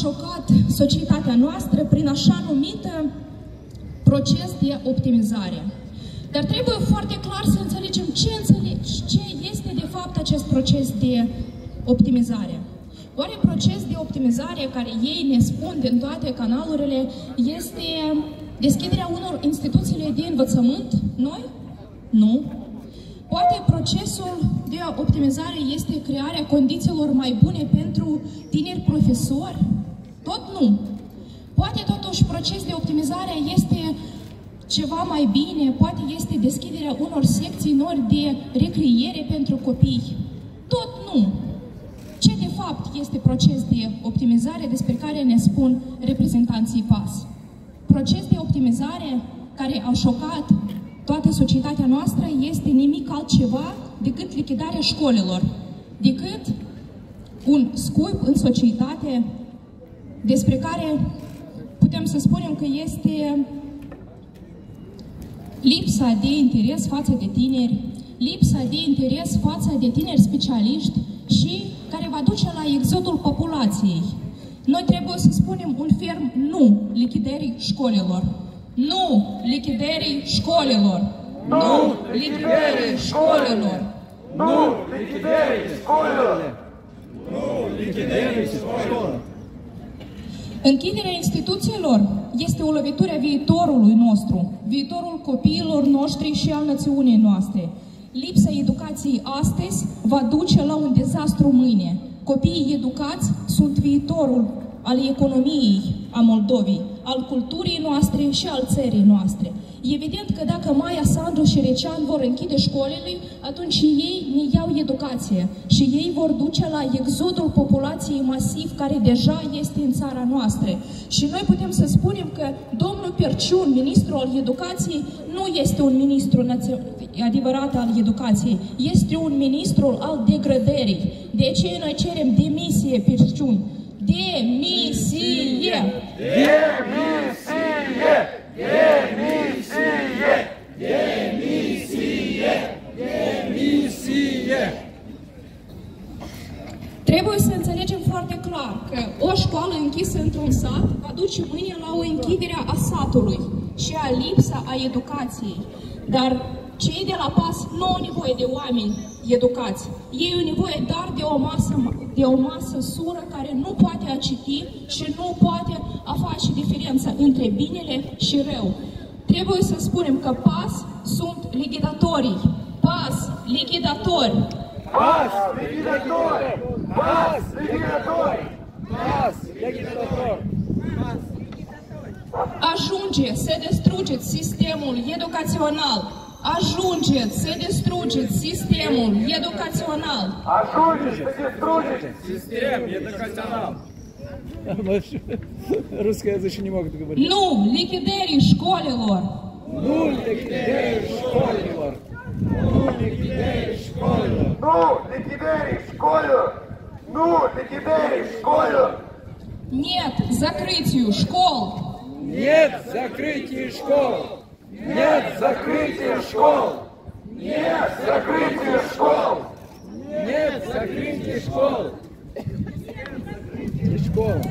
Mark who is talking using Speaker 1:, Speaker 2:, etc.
Speaker 1: șocat societatea noastră prin așa numită proces de optimizare. Dar trebuie foarte clar să înțelegem ce, înțelegi, ce este de fapt acest proces de optimizare. Oare proces de optimizare care ei ne spun din toate canalurile este deschiderea unor instituțiile de învățământ noi? Nu. Poate procesul de optimizare este crearea condițiilor mai bune pentru tineri profesori? Tot nu. Poate totuși proces de optimizare este ceva mai bine, poate este deschiderea unor secții nori de recriere pentru copii. Tot nu. Ce de fapt este proces de optimizare despre care ne spun reprezentanții PAS? Proces de optimizare care a șocat toată societatea noastră este nimic altceva decât lichidarea școlilor, decât un scuip în societate despre care putem să spunem că este lipsa de interes față de tineri, lipsa de interes față de tineri specialiști și care va duce la exodul populației. Noi trebuie să spunem un ferm nu lichidării școlilor. Nu lichidării școlilor. Nu lichidării școlilor.
Speaker 2: Nu lichidării școlilor. Nu lichidării școlilor.
Speaker 1: Închiderea instituțiilor este o lovitură a viitorului nostru, viitorul copiilor noștri și al națiunii noastre. Lipsa educației astăzi va duce la un dezastru mâine. Copiii educați sunt viitorul al economiei a Moldovei, al culturii noastre și al țării noastre. Evident că dacă Maia Sandu și Recean vor închide școlile, atunci ei ne iau educație și ei vor duce la exodul populației masiv care deja este în țara noastră. Și noi putem să spunem că domnul Perciun, ministrul al educației, nu este un ministru adevărat al educației, este un ministru al degradării. De aceea noi cerem demisie Perciun. Demisie!
Speaker 2: Demisie! Demisie! Demisie! Demisie!
Speaker 1: Trebuie să înțelegem foarte clar că o școală închisă într-un sat va duce mâine la o închidere a satului și a lipsa a educației. Dar cei de la PAS nu au nevoie de oameni educați. Ei au nevoie doar de o masă, de o masă sură care nu poate a citi și nu poate a face diferența între binele și rău. Trebuie să spunem că PAS sunt lichidatorii. PAS, lichidatori.
Speaker 2: PAS, lichidatori!
Speaker 1: ajunge să distrugeți sistemul educațional. Ajungeți să distrugeți sistemul educațional.
Speaker 2: Ajungeți să distrugeți
Speaker 3: sistem educațional.
Speaker 4: Русскоязычные не могут говорить.
Speaker 1: Ну, ликвидерии школилор.
Speaker 4: Ну, ликвидерии школилор. Ну, ликвидерии школилор.
Speaker 2: Ну, ликвидерии школилор. Ну, ликвидерии школилор.
Speaker 1: Нет, закрытию школ.
Speaker 4: Нет закрытия школ. Нет
Speaker 2: Закрытие школ! Нет закрытие школ!
Speaker 4: Нет закрытия школ. Школ.